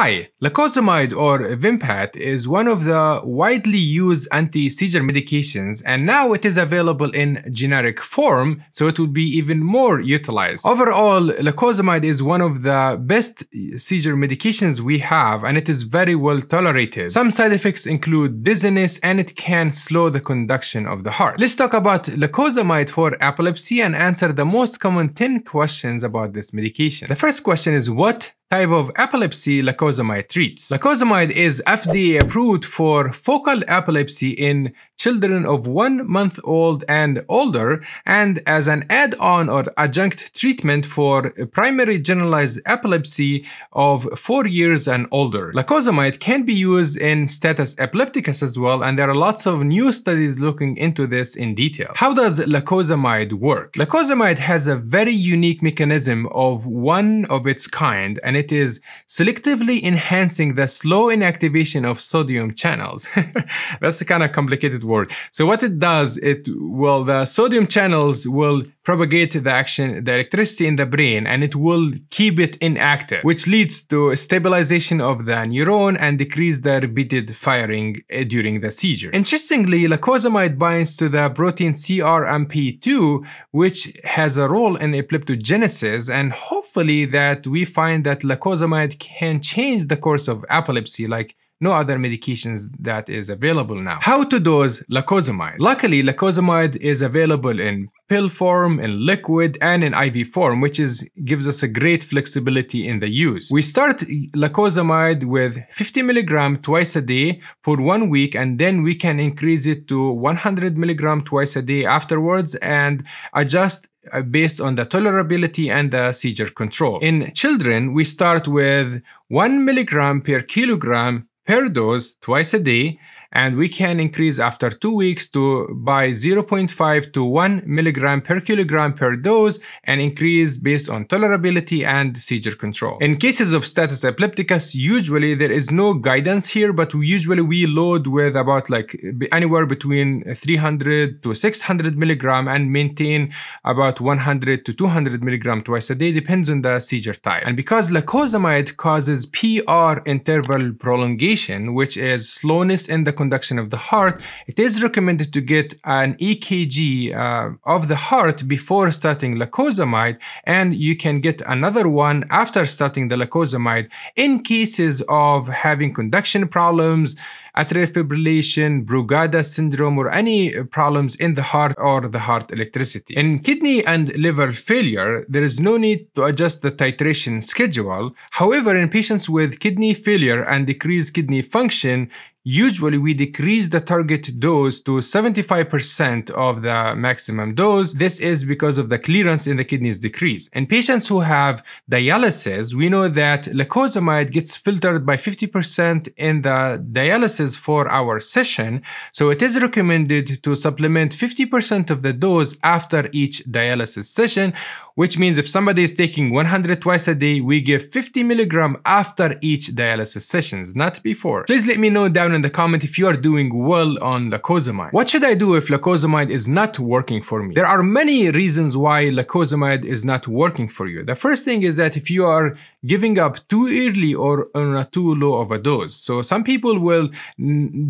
Hi, lacosamide or Vimpat is one of the widely used anti-seizure medications and now it is available in generic form so it will be even more utilized. Overall, lacosamide is one of the best seizure medications we have and it is very well tolerated. Some side effects include dizziness and it can slow the conduction of the heart. Let's talk about lacosamide for epilepsy and answer the most common 10 questions about this medication. The first question is what type of epilepsy lacosamide treats. Lacosamide is FDA approved for focal epilepsy in children of one month old and older and as an add-on or adjunct treatment for primary generalized epilepsy of four years and older. Lacosamide can be used in status epilepticus as well and there are lots of new studies looking into this in detail. How does lacosamide work? Lacosamide has a very unique mechanism of one of its kind and it is selectively enhancing the slow inactivation of sodium channels. That's a kind of complicated word. So what it does, it will the sodium channels will propagate the action, the electricity in the brain, and it will keep it inactive, which leads to stabilization of the neuron and decrease the repeated firing eh, during the seizure. Interestingly, lacosamide binds to the protein CRMP2, which has a role in epileptogenesis, and hopefully that we find that lacosamide can change the course of epilepsy like no other medications that is available now. How to dose lacosamide? Luckily, lacosamide is available in pill form, in liquid, and in IV form, which is gives us a great flexibility in the use. We start lacosamide with 50 milligram twice a day for one week, and then we can increase it to 100 milligram twice a day afterwards and adjust uh, based on the tolerability and the seizure control. In children, we start with 1 milligram per kilogram per dose twice a day and we can increase after two weeks to by 0.5 to 1 milligram per kilogram per dose and increase based on tolerability and seizure control. In cases of status epilepticus, usually there is no guidance here, but usually we load with about like anywhere between 300 to 600 milligram and maintain about 100 to 200 milligram twice a day, depends on the seizure type. And because lacosamide causes PR interval prolongation, which is slowness in the conduction of the heart, it is recommended to get an EKG uh, of the heart before starting lacosamide, and you can get another one after starting the lacosamide in cases of having conduction problems, atrial fibrillation, Brugada syndrome, or any problems in the heart or the heart electricity. In kidney and liver failure, there is no need to adjust the titration schedule. However, in patients with kidney failure and decreased kidney function, usually we decrease the target dose to 75% of the maximum dose. This is because of the clearance in the kidneys decrease. In patients who have dialysis, we know that lacosamide gets filtered by 50% in the dialysis four hour session. So it is recommended to supplement 50% of the dose after each dialysis session, which means if somebody is taking 100 twice a day, we give 50 milligram after each dialysis sessions, not before. Please let me know down in the comment if you are doing well on lacosamide. What should I do if lacosamide is not working for me? There are many reasons why lacosamide is not working for you. The first thing is that if you are giving up too early or on a too low of a dose. So some people will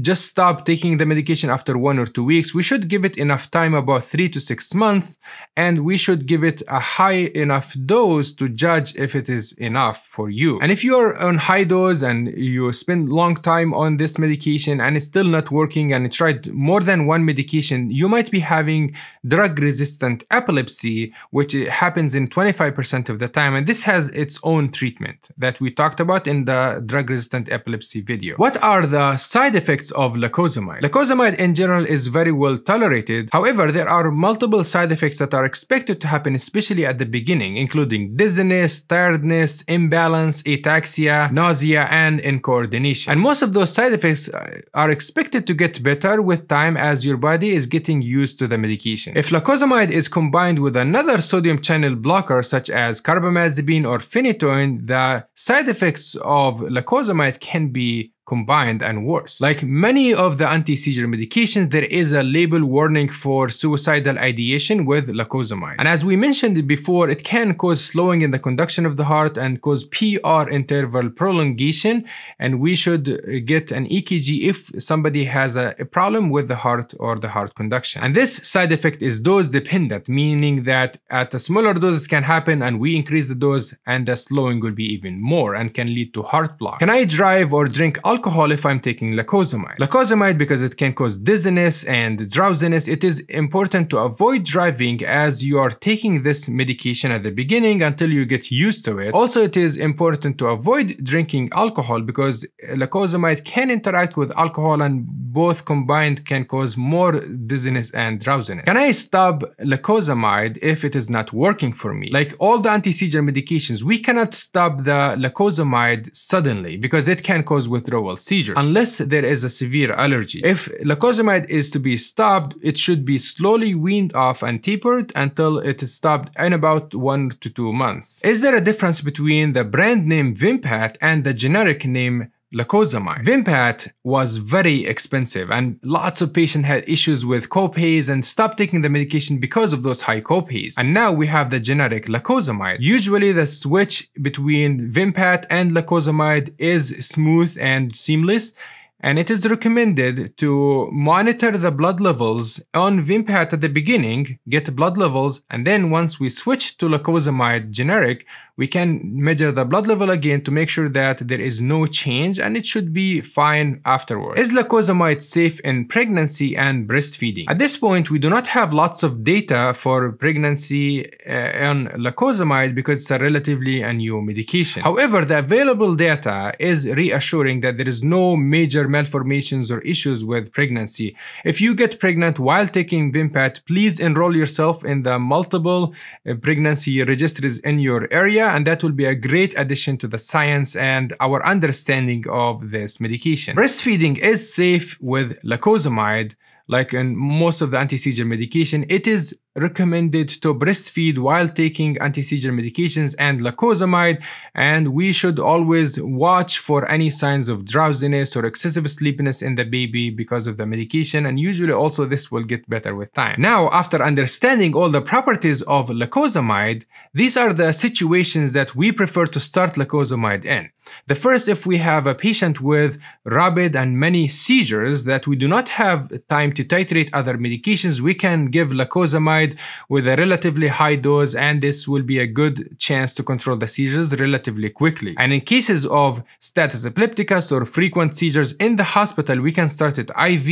just stop taking the medication after one or two weeks. We should give it enough time, about three to six months, and we should give it a high enough dose to judge if it is enough for you. And if you are on high dose and you spend long time on this medication and it's still not working and you tried more than one medication, you might be having drug resistant epilepsy, which happens in 25% of the time. And this has its own treatment that we talked about in the drug resistant epilepsy video. What are the side effects of lacosamide? Lacosamide in general is very well tolerated. However, there are multiple side effects that are expected to happen, especially at the beginning, including dizziness, tiredness, imbalance, ataxia, nausea, and incoordination. And most of those side effects uh, are expected to get better with time as your body is getting used to the medication. If lacosamide is combined with another sodium channel blocker such as carbamazepine or phenytoin, the side effects of lacosamide can be combined and worse. Like many of the anti-seizure medications, there is a label warning for suicidal ideation with lacosamide. And as we mentioned before, it can cause slowing in the conduction of the heart and cause PR interval prolongation. And we should get an EKG if somebody has a, problem with the heart or the heart conduction. And this side effect is dose dependent, meaning that at a smaller dose it can happen and we increase the dose and the slowing will be even more and can lead to heart block. Can I drive or drink alcohol if I'm taking lacosamide? Lacosamide, because it can cause dizziness and drowsiness, it is important to avoid driving as you are taking this medication at the beginning until you get used to it. Also, it is important to avoid drinking alcohol because lacosamide can interact with alcohol and both combined can cause more dizziness and drowsiness. Can I stop lacosamide if it is not working for me? Like all the anti-seizure medications, we cannot stop the lacosamide suddenly because it can cause withdrawal seizure unless there is a severe allergy. If lacosamide is to be stopped, it should be slowly weaned off and tapered until it is stopped in about one to two months. Is there a difference between the brand name Vimpat and the generic name lacosamide. Vimpat was very expensive and lots of patients had issues with copays and stopped taking the medication because of those high copays. And now we have the generic lacosamide. Usually the switch between Vimpat and lacosamide is smooth and seamless and it is recommended to monitor the blood levels on Vimpat at the beginning, get blood levels, and then once we switch to lacosamide generic, we can measure the blood level again to make sure that there is no change and it should be fine afterwards. Is lacosamide safe in pregnancy and breastfeeding? At this point, we do not have lots of data for pregnancy uh, on lacosamide because it's a relatively a new medication. However, the available data is reassuring that there is no major malformations or issues with pregnancy. If you get pregnant while taking Vimpat, please enroll yourself in the multiple uh, pregnancy registries in your area and that will be a great addition to the science and our understanding of this medication. Breastfeeding is safe with lacosamide like in most of the anti-seizure medication, it is recommended to breastfeed while taking anti-seizure medications and lacosamide and we should always watch for any signs of drowsiness or excessive sleepiness in the baby because of the medication and usually also this will get better with time. Now after understanding all the properties of lacosamide, these are the situations that we prefer to start lacosamide in. The first, if we have a patient with rapid and many seizures that we do not have time to titrate other medications, we can give lacosamide with a relatively high dose and this will be a good chance to control the seizures relatively quickly. And in cases of status epilepticus or frequent seizures in the hospital, we can start at IV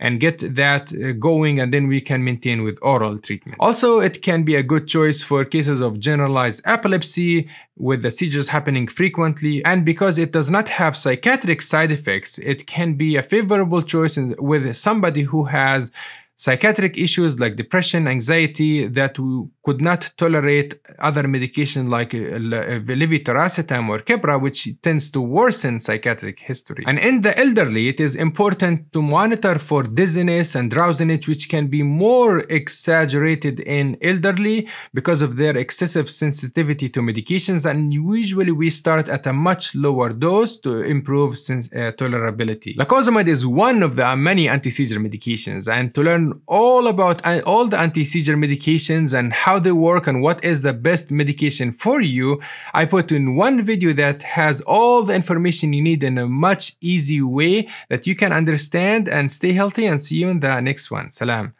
and get that uh, going and then we can maintain with oral treatment. Also, it can be a good choice for cases of generalized epilepsy with the seizures happening frequently and because it does not have psychiatric side effects, it can be a favorable choice with somebody who has psychiatric issues like depression, anxiety that we could not tolerate other medication like uh, levetiracetam or Keppra, which tends to worsen psychiatric history. And in the elderly, it is important to monitor for dizziness and drowsiness, which can be more exaggerated in elderly because of their excessive sensitivity to medications. And usually we start at a much lower dose to improve uh, tolerability. Lacosamide is one of the many anti-seizure medications. And to learn all about uh, all the anti-seizure medications and how they work and what is the best medication for you, I put in one video that has all the information you need in a much easy way that you can understand and stay healthy and see you in the next one. Salam.